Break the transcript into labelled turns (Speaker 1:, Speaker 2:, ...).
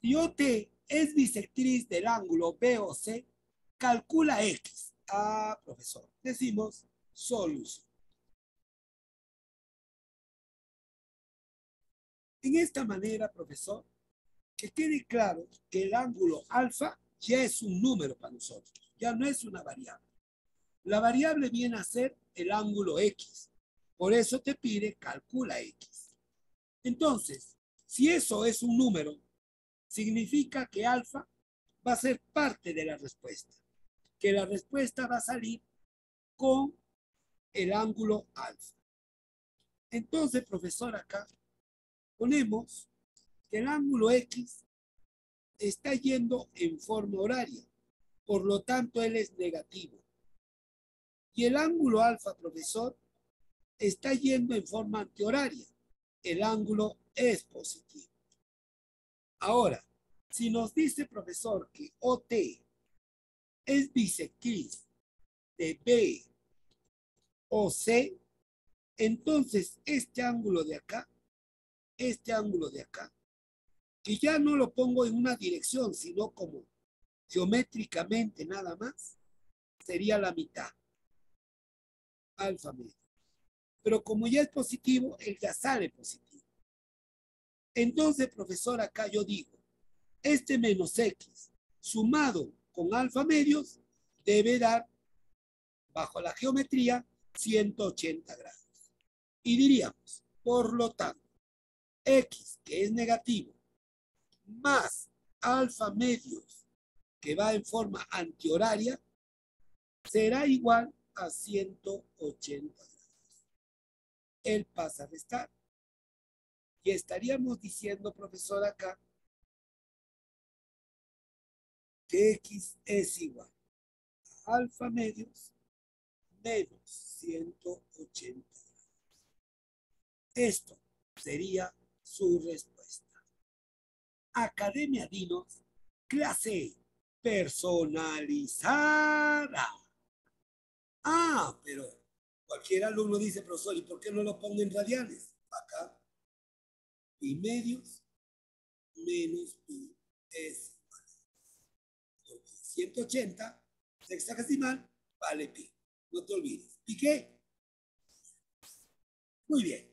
Speaker 1: Si OT es bisectriz del ángulo BOC, calcula X. Ah, profesor. Decimos solución. En esta manera, profesor, que quede claro que el ángulo alfa ya es un número para nosotros, ya no es una variable. La variable viene a ser el ángulo X. Por eso te pide calcula X. Entonces, si eso es un número, significa que alfa va a ser parte de la respuesta, que la respuesta va a salir con el ángulo alfa. Entonces, profesor, acá ponemos que el ángulo X está yendo en forma horaria, por lo tanto, él es negativo. Y el ángulo alfa, profesor, está yendo en forma antihoraria. El ángulo es positivo. Ahora, si nos dice, profesor, que OT es bisectriz de B o C, entonces este ángulo de acá, este ángulo de acá, que ya no lo pongo en una dirección, sino como geométricamente nada más, sería la mitad. Alfa medio. Pero como ya es positivo, él ya sale positivo. Entonces, profesor, acá yo digo, este menos X sumado con alfa medios debe dar, bajo la geometría, 180 grados. Y diríamos, por lo tanto, X, que es negativo, más alfa medios, que va en forma antihoraria, será igual a 180 grados. Él pasa a restar. Y estaríamos diciendo, profesor, acá, que X es igual a alfa medios menos 180 grados. Esto sería su respuesta. Academia Dinos, clase personalizada. Ah, pero cualquier alumno dice, profesor, ¿y por qué no lo pongo en radianes? Y medios menos pi es igual. 180 sexagesimal vale pi. No te olvides. ¿Y qué? Muy bien.